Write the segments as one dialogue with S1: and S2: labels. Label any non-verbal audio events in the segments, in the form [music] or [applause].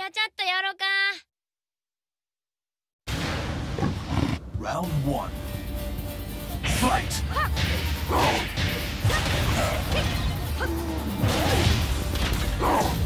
S1: ちゃちゃっとやろうか
S2: Round one. Fight! Round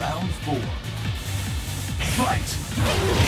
S2: Round four. Fight!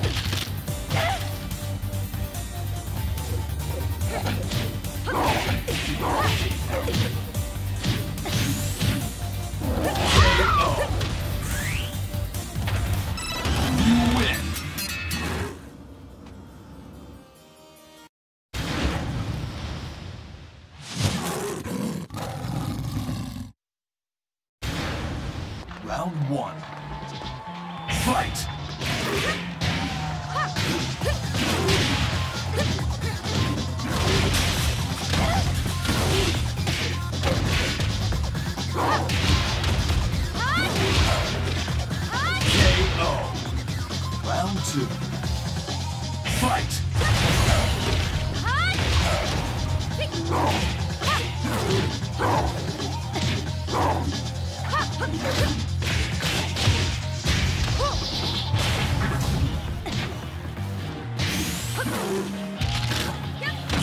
S2: Round one.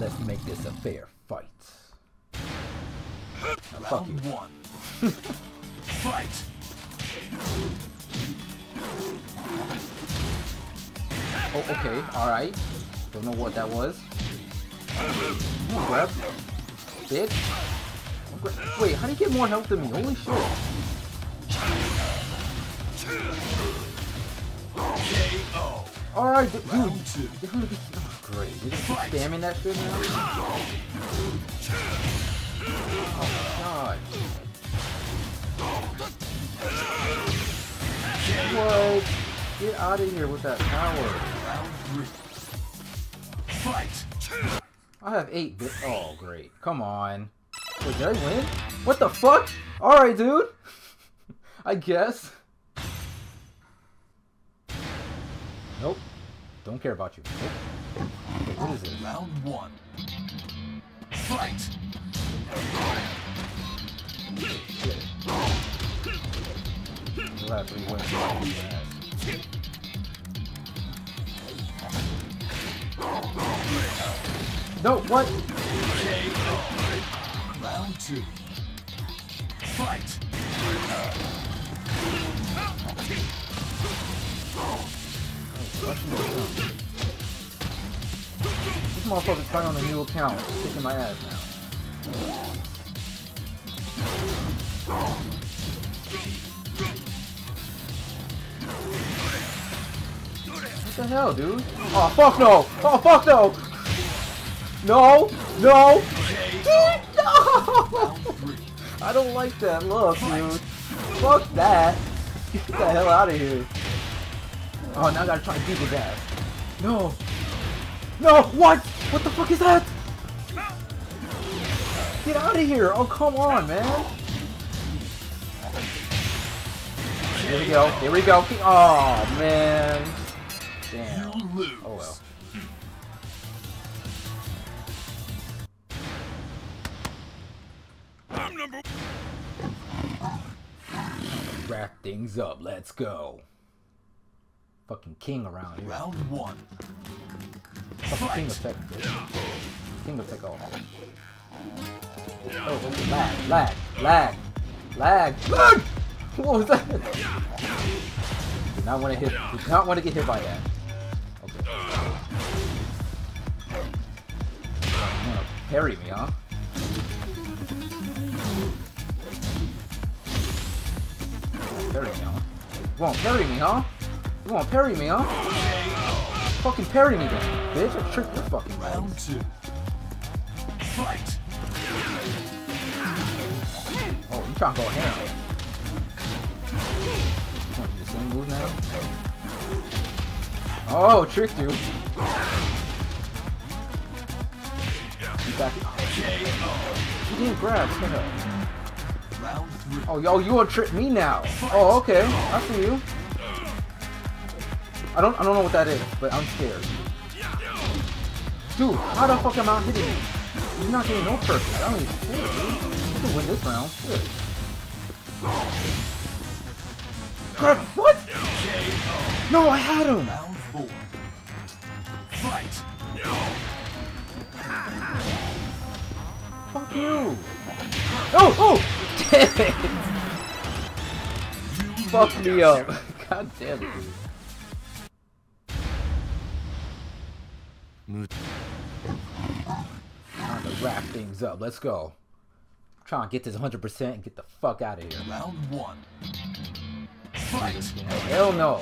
S3: Let's make this a fair fight.
S2: Round one. [laughs] Fight!
S3: Oh, okay, alright. Don't know what that was. Ooh, grab. Bitch. Wait, how do you get more health than me? Holy shit. Alright, dude. You're gonna be oh, great. You're spamming that shit now? Oh god. What? Get out of here with that power.
S2: Fight!
S3: I have eight bit. Oh, great. Come on. Wait, did I win? What the fuck? Alright, dude. [laughs] I guess. Nope. Don't care about you. Nope. What is it?
S2: Round one. Fight!
S3: We'll have three wins. No, what?
S2: Round two. Fight.
S3: This motherfucker's trying on a new account, It's kicking my ass now. What the hell, dude? Oh fuck no! Oh fuck no! No! No! Dude, [laughs] no! I don't like that look, dude. Fuck that. Get the hell out of here. Oh, now I gotta try and beat his ass. No. No, what? What the fuck is that? Get out of here. Oh, come on, man. Here we go. Here we go. Oh, man. Damn. Oh, well. Wrap things up. Let's go. Fucking king around here.
S2: Round one.
S3: Fucking king effect. King effect. Oh. Oh, okay. lag, lag, lag, lag, lag. What was that? Did not want to hit. Did not want to get hit by that. Okay. You wanna parry me, huh? Parry me, huh? You won't parry me, huh? You won't parry me, huh? Fucking parry me then, bitch. I tricked your fucking
S2: Round
S3: round.
S2: two. Fight.
S3: Oh, you trying to go ham. You want to do the same move now? Oh, tricked you. You back You didn't grab, what the hell?
S2: Round three.
S3: Oh, yo, you wanna trick me now? Oh, okay. I see you. I don't, I don't know what that is, but I'm scared. Dude, how the fuck am I hitting you? You're not getting no purpose. I don't even care, dude. You can win this round. Shit. Crap, what? No, I had him.
S2: Round four. Fight.
S3: Fuck you. Oh, oh! It. [laughs] Fuck me up. God damn it, dude. Time to wrap things up. Let's go. Trying to get this 100% and get the fuck out of here.
S2: Round one. Fight.
S3: Hell no.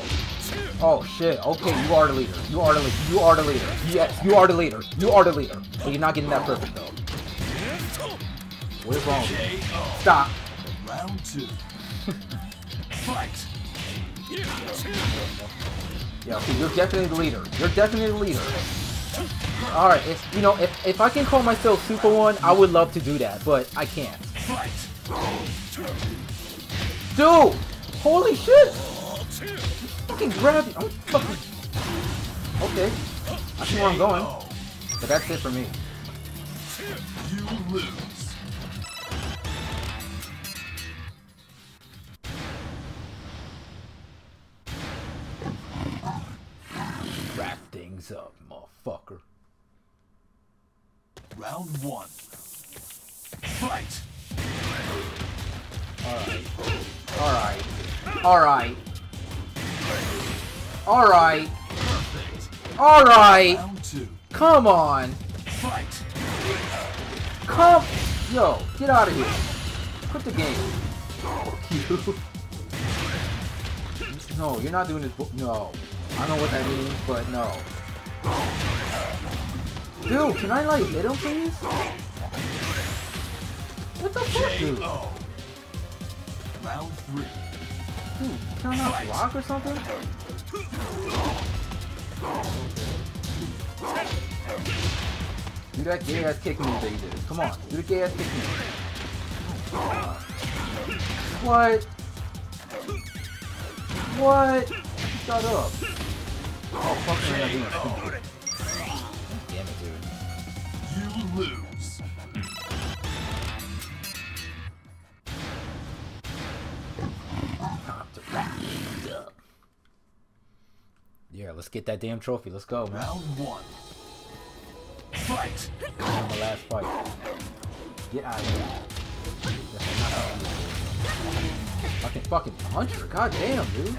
S3: Oh shit. Okay, you are the leader. You are the leader. You are the leader. Yes, you are the leader. You are the leader. But you're not getting that perfect though. Is wrong? Stop.
S2: Round two. [laughs] Fight.
S3: Yeah, okay, you're definitely the leader. You're definitely the leader. Alright, if you know, if if I can call myself Super One, I would love to do that, but I can't.
S2: Fight.
S3: Dude! Holy shit! Fucking grab you. I'm fucking. Okay. I see where I'm going. But that's it for me.
S2: You lose.
S3: Alright. Alright. Alright. Come on.
S2: Fight.
S3: Come. Yo, get out of here. Quit the game. You. [laughs] No, you're not doing this. No. I don't know what that means, but no. Dude, can I like hit him, please? What the fuck, dude?
S2: Round three.
S3: Dude, can I not block or something? Do that gay ass kick move that you did. Come on, do the gay ass kick move. What? What? Shut up. Oh, fuck let's get that damn trophy. Let's go, man.
S2: Round one. Fight!
S3: the last fight. Get out of here. That's not how you do it. Fucking fucking puncher. God damn, dude.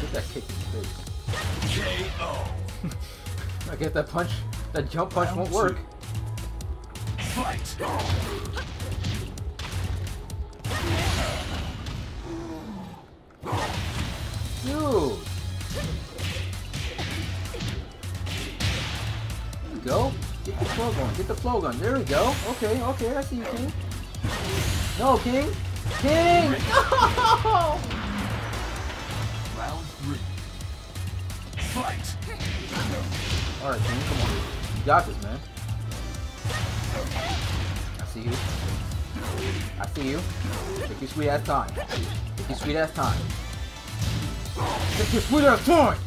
S3: Get that kick in the face.
S2: KO! [laughs]
S3: I get that punch. That jump punch won't work.
S2: Fight!
S3: Flow going. Get the flow going. There we go. Okay, okay. I see you, King. No, King. King! No! [laughs] [laughs]
S2: Round three. Fight!
S3: Alright, King, come on. You got this, man. I see you. I see you. Take your sweet ass time. Take your sweet ass time. Take your sweet ass time!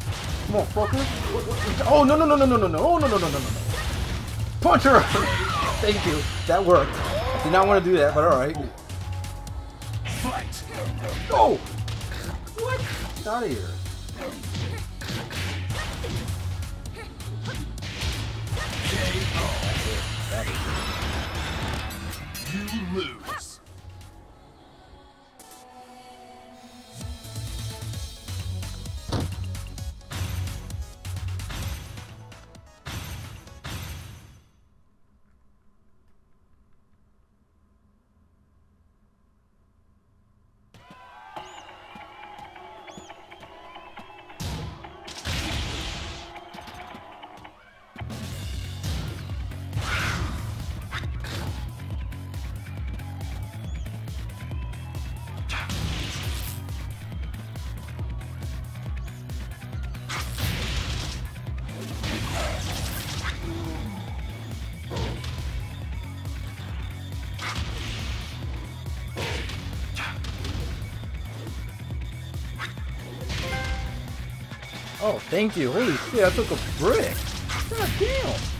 S3: Come on, fucker. Oh, no, no, no, no, no, no, no. Oh, no, no, no, no, no, no. Punch her! Thank you. That worked. I did not want to do that, but alright.
S2: Fight!
S3: Oh! What? Get out of here. That is
S2: You lose.
S3: Oh, thank you. Holy shit, I took a brick. God damn.